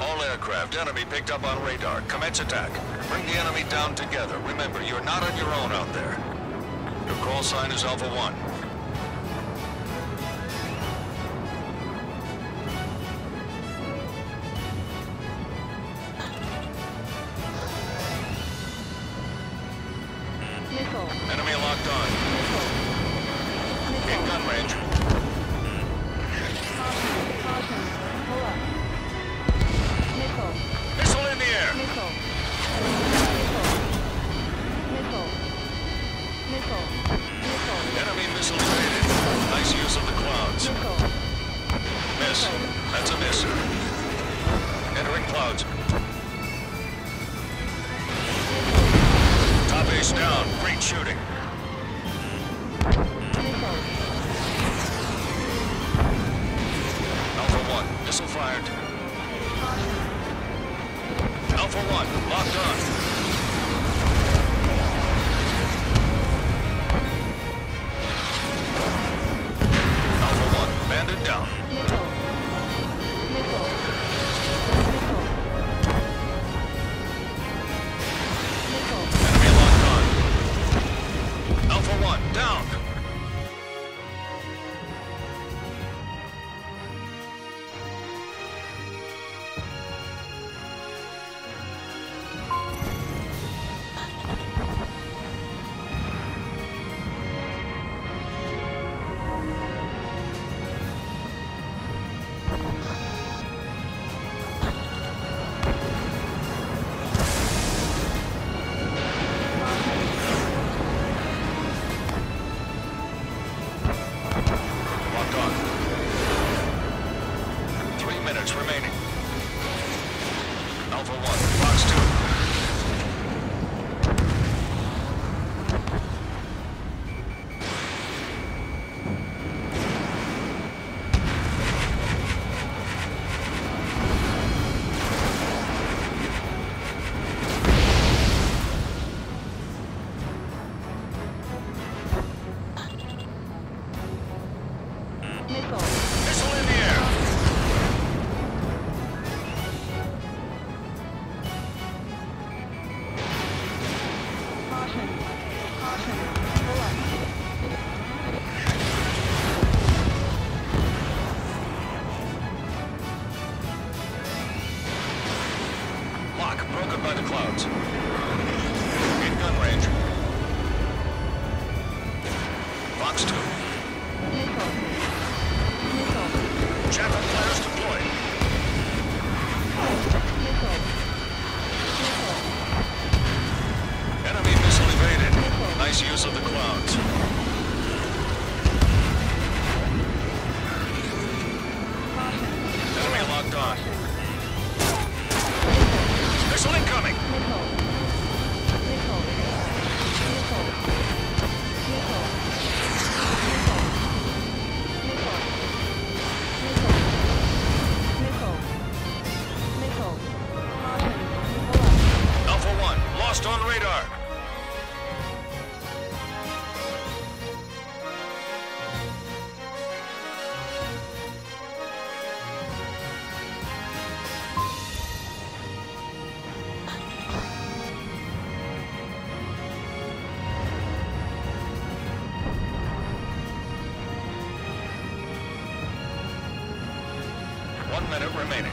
All aircraft, enemy picked up on radar. Commence attack. Bring the enemy down together. Remember, you're not on your own out there. Your call sign is Alpha 1. Missile. Miss. That's a miss. Entering clouds. Top ace down. Great shooting. Broken by the clouds. In gun range. Fox 2. Missile. Missile. Flares deployed. Enemy missile evaded. Nice use of the clouds. Minute remaining.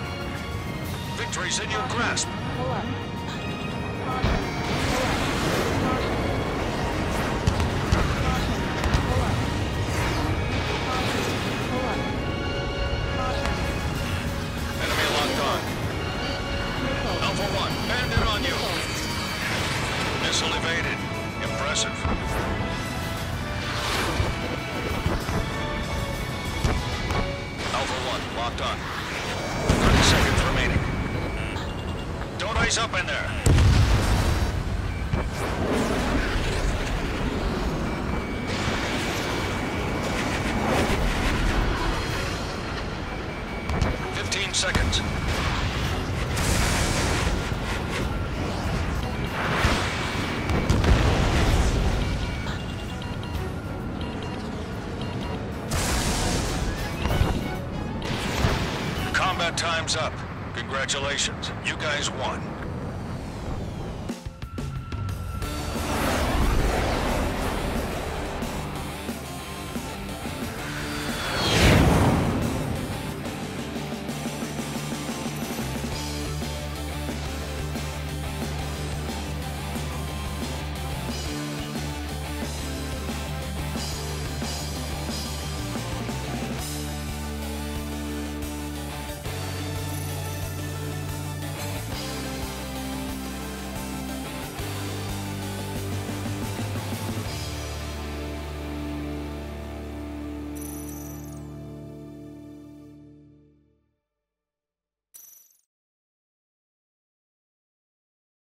Victory's in your grasp. Don't up in there. Fifteen seconds. Combat time's up. Congratulations. You guys won.